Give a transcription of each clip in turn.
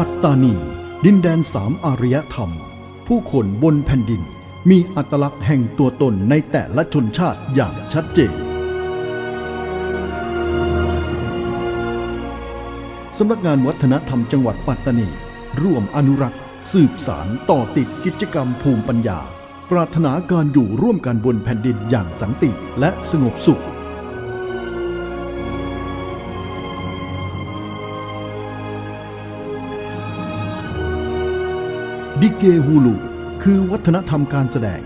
ปัตตานี ดินแดนสามอารยธรรม ผู้คนบนแผ่นดินมีอัตลักษณ์แห่งตัวตนในแต่ละชนชาติอย่างชัดเจนสำนักงานวัฒนธรรมจังหวัดปัตตานี ร่วมอนุรักษ์ สืบสารต่อติดกิจกรรมภูมิปัญญา ปรารถนาการอยู่ร่วมกันบนแผ่นดินอย่างสันติและสงบสุข ดิเกฮูลูคือวัฒนธรรมการแสดง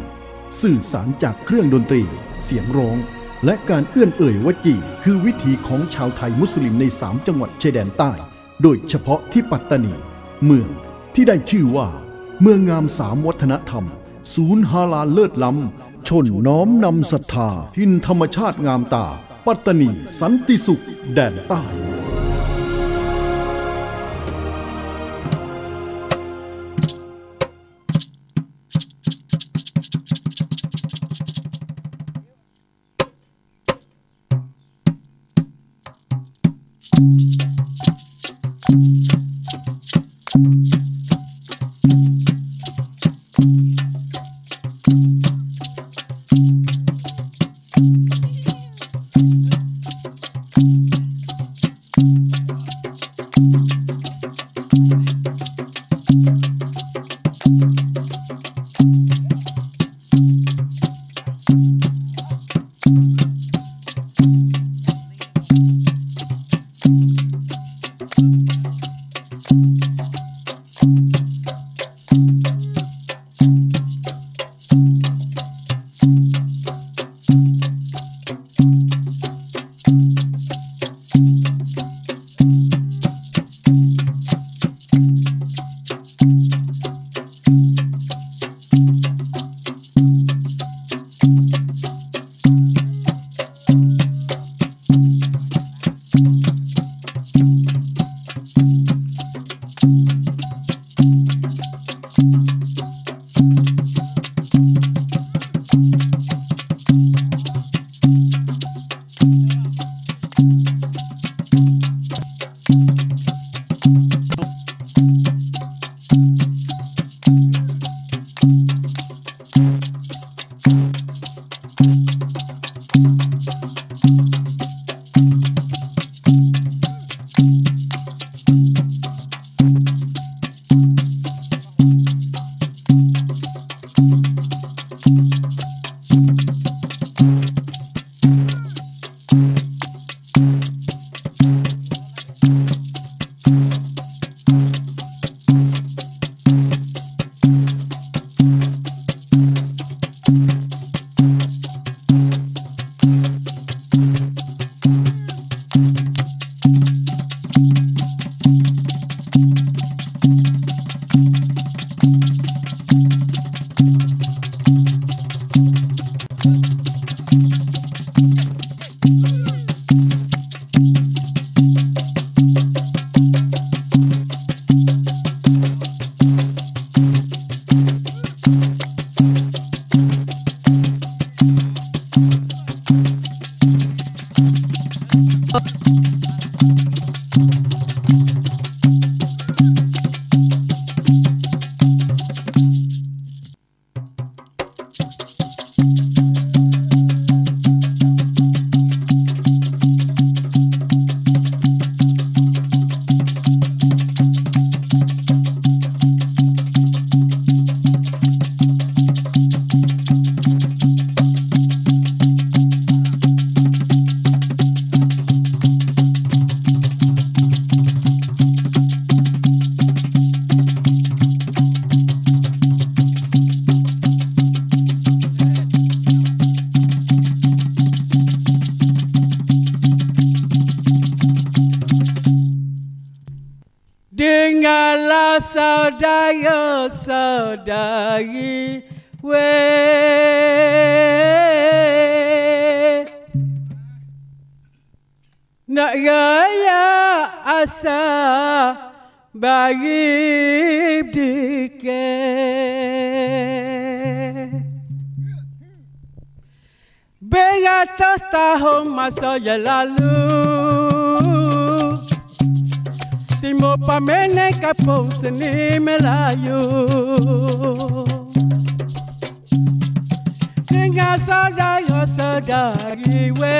สื่อสารจากเครื่องดนตรี เสียงร้อง และการเอื้อนเอ่ยวจี คือวิถีของชาวไทยมุสลิมในสามจังหวัดชายแดนใต้ โดยเฉพาะที่ปัตตานี เมืองที่ได้ชื่อว่า เมืองงามสามวัฒนธรรม ศูนย์ฮาลาเลิศล้ำ ชนน้อมนำศรัทธา ทินธรรมชาติงามตา ปัตตานี สันติสุข แดนใต้ بعيبدك Bella tata maso ya la luz Timo pa mene kapo se ni me la yo Tinga sada yo sada iwe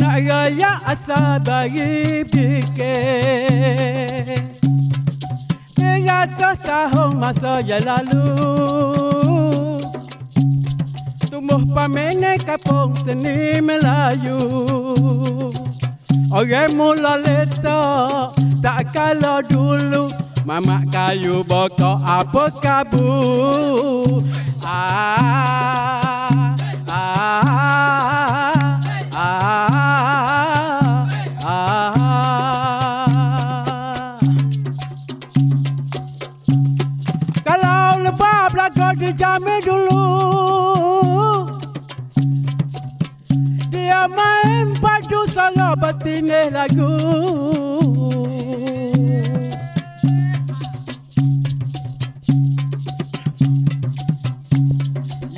nagaya asada yipike Ega tosta homa soya la luz Tumos pa kapong seni se ni me la yu. Ogemos takala dulu. Mama kayu boko apa kabu Ah, ah, ah. Batine lagu.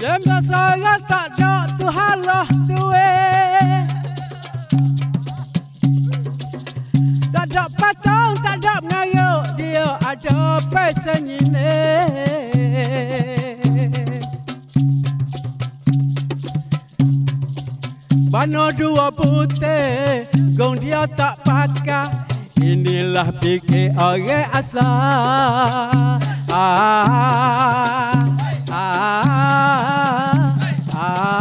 Yang saya tak ada tu halah tuwe Tak ada patang, tak ada mengayuk Dia ada pesan ini. Bano dua putih, gong dia tak pakai. Inilah fikir orang asal. Ah, ah, ah, ah.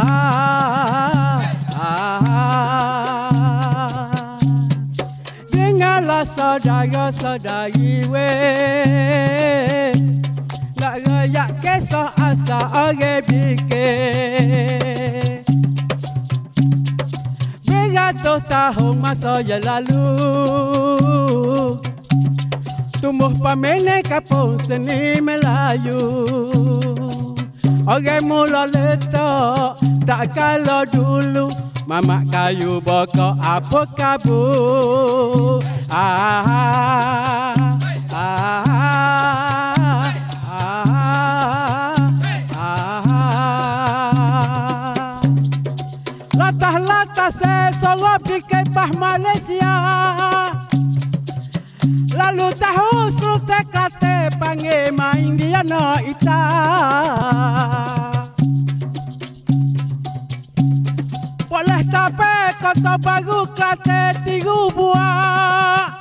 Dengarlah saudara-saudari weh Nak rayak kisah asal orang fikir gatos tahong la lalu Tumos pamene kapon se ni melayu Oge mula leto tak kalau dulu Mamak kayu boko apa ah, ah, ah. No ita? Boleh tapi kata baru kate tiga buah.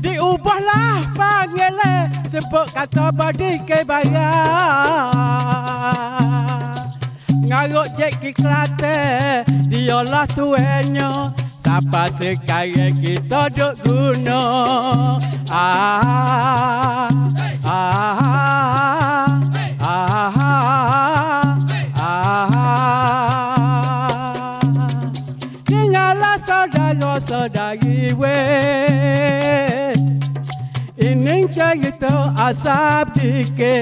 Diubahlah panggil sebut kata badi ke bayar Ngarut je ki kelate Dialah tuennya Siapa sekaya kita duk guna. Ah, sodaiwe ininja yito asabdike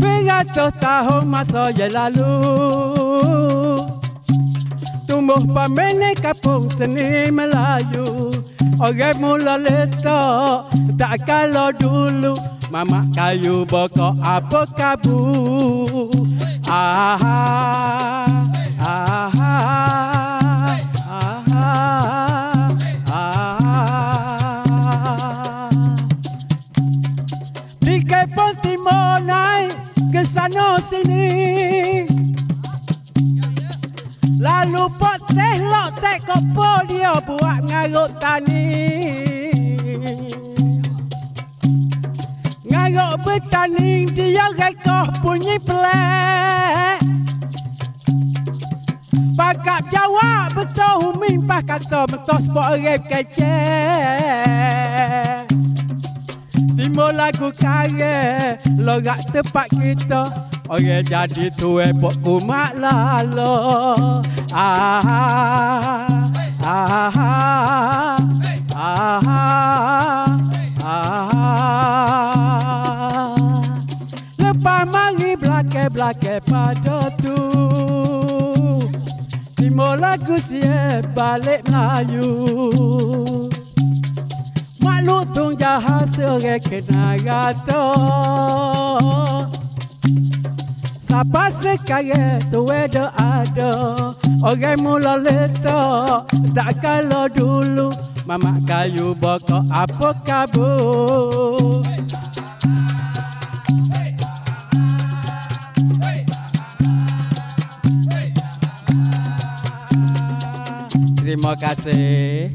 pega tota homa soyelalu tumo pamene kapung seni melayu ogemula leto tak kalau dulu Mamak kayu bokok apa kabu? Ah, ah, ah, ah, ah. Timur naik ke sana sini. Lalu pot teh lok teh kopo dia buat ngarut tani Ngarut bertani dia rekoh bunyi pelek Pakap jawab betul mimpah kata betul sebab rep kecek Timur lagu kaya Lorak tempat kita Orang jadi tuwe pok kumak lalo Ah, ah, ah, ah, ah. Belakang-belakang pada tu. Timur lagu siap balik Melayu. Makhluk tung jahat sore kena rata. Sapa sekarang tu ada ada? Orang mula letak Tak kalau dulu. Mama kayu bokok apa Terima kasih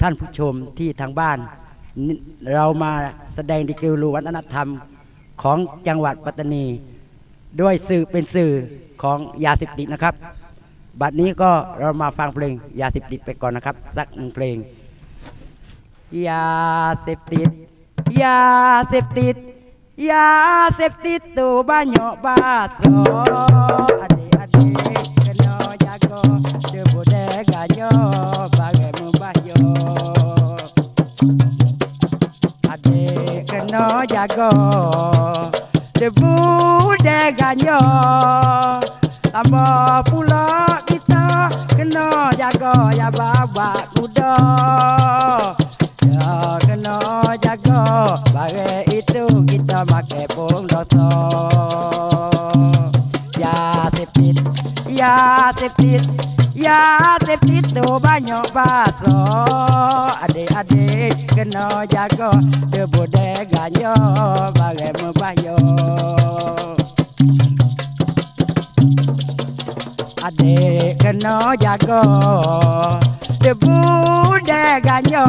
ท่านผู้ชมที่ทางบ้าน เรามาแสดงดีกิลูวัฒนธรรมของจังหวัดปัตตานี ด้วยสื่อเป็นสื่อของยาเสพติดนะครับ บัดนี้ก็เรามาฟังเพลงยาเสพติดไปก่อนนะครับ สักหนึ่งเพลง ยาเสพติด ยาเสพติด ยาเสพติดตัวบ้านเหยาะบ้าโตอดีอ jago debu deganyo lama pula kita kena jaga ya babak kuda bahasa Adik-adik kena jaga boleh ganyo Bare membayo Adik kena jaga Debu deganyo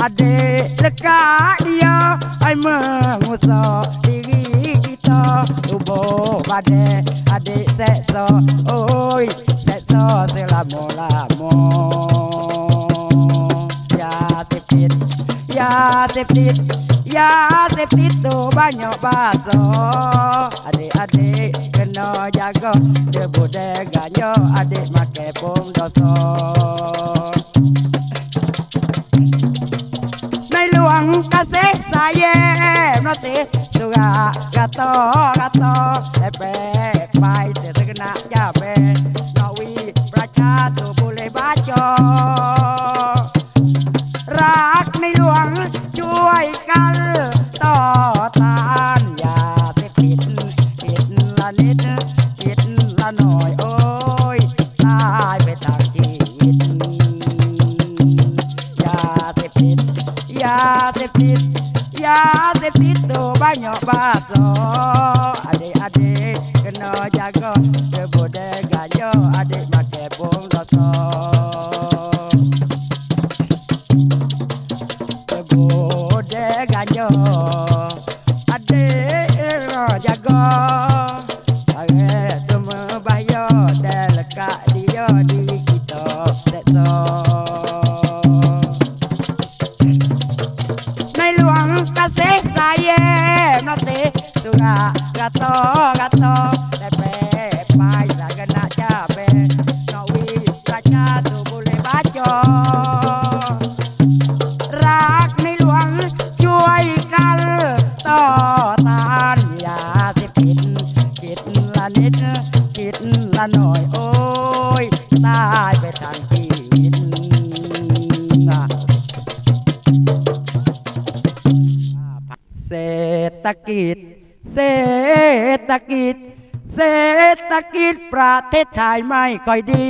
Adik lekat dia Ai mengusah diri kita Tubuh badan Ya sepit Ya sepit tu banyak bahasa Adik-adik kena jaga Dia bodeganyo Adik makai pun dosa ในหลวงกเกษตรสายเย่มาเตสุกากะตอกะตอแต่แปรไปแต่ ชายไม่ค่อยดี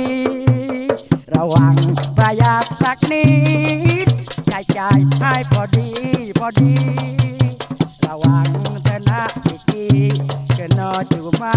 ระวังประหยัดสักนิดใจใจให้พอดีพอดี ระวังเธอะนะอีกีก็นอจูมา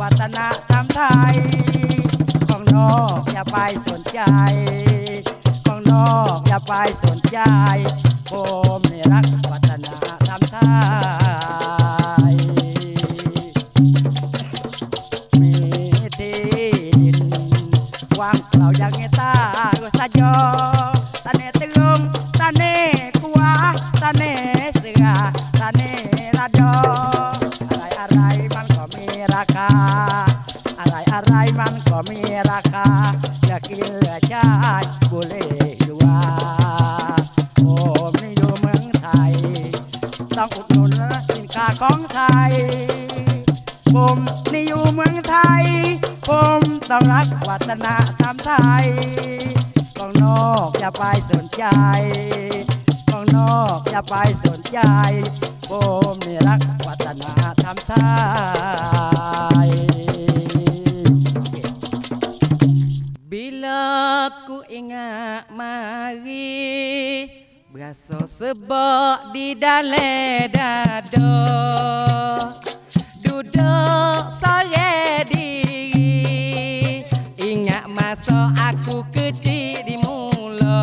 วัฒนธรรมไทย ของนอกอย่าไปสนใจ ของนอกอย่าไปสนใจ ผมนี่รัก ผมนี่อยู่เมืองไทย ผมต้องรักวัฒนธรรมไทยของนอกอย่าไปสนใจของนอกอย่าไปสนใจ ผมนี่รักวัฒนธรรมไทย Berasa sebab di dalam dada Duduk sore diri. Ingat masa aku kecil di mula.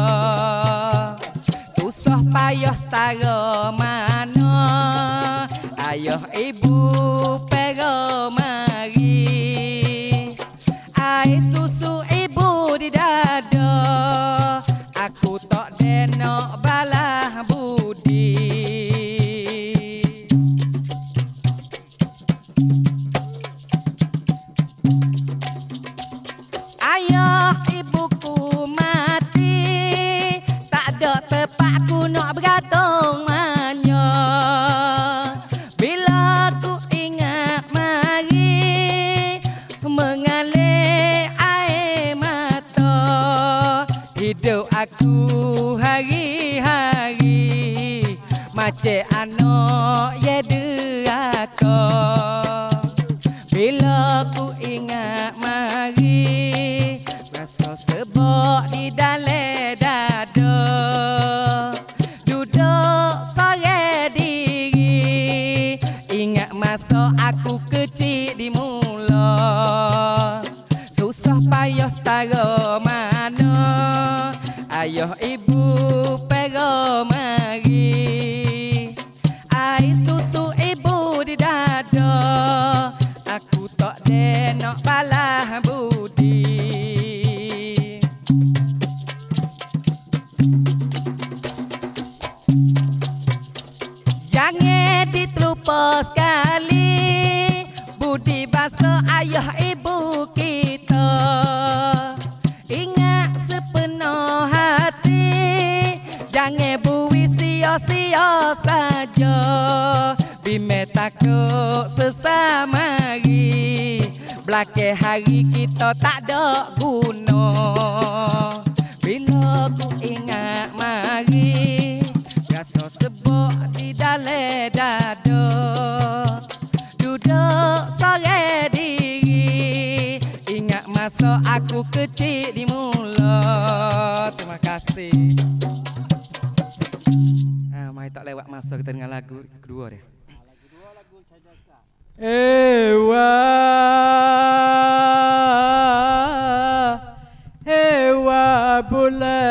Usah payah setara mana Ayah ibu pero mate masa aku kecil di mula. Terima kasih. Ah, mai tak lewat masa kita dengan lagu kedua dia. Ewa Ewa bule.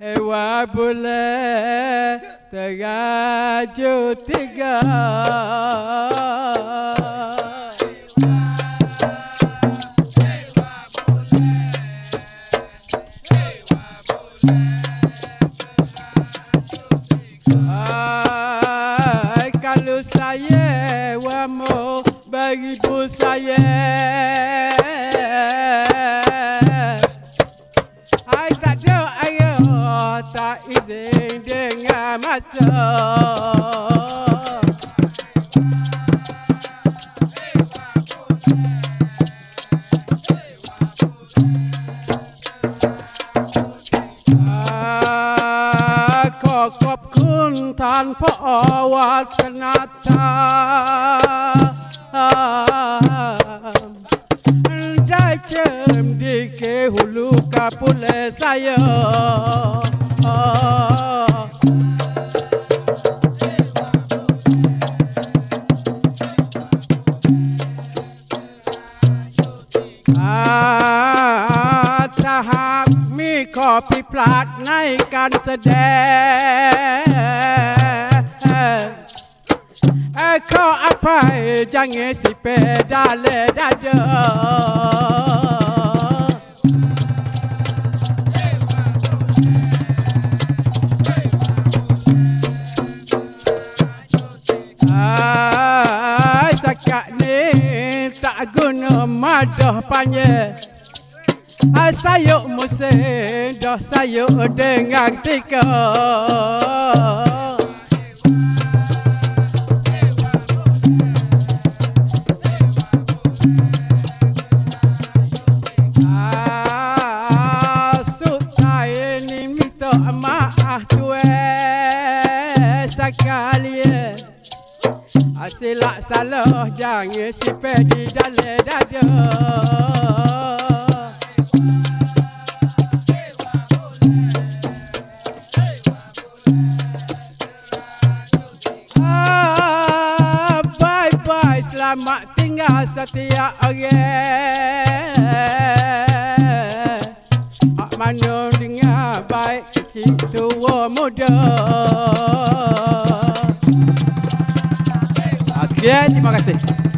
Ewa bule Teraju tiga sáyé wá mọ́ bẹ́ẹ̀rì tó sáyé. àìsàdé ayé ọ̀tá ìṣèǹdè ń gà má sọ. านพ่อวัฒนธรรมได้เชิญดีเกหุลูกาปุเลสายอถ้าหากมีข้อผิดพลาดในการแสดง pai jangan si pedal dada Ay, cakap ni tak guna madah panye Ay, sayuk musim dah sayuk dengar tikam salah jangan simpan di dalam dada. Ah, selamat tinggal setiap orang. Hak mana dengar baik kecil tua muda Grande Magacete.